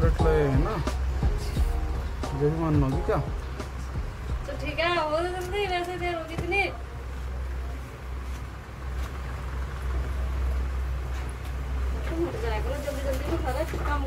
hundred लगे है ना ये मान क्या तो ठीक है हो तो तुम वैसे देर होगी इतनी तुम उठ जाया करो जल्दी जल्दी तो सारा काम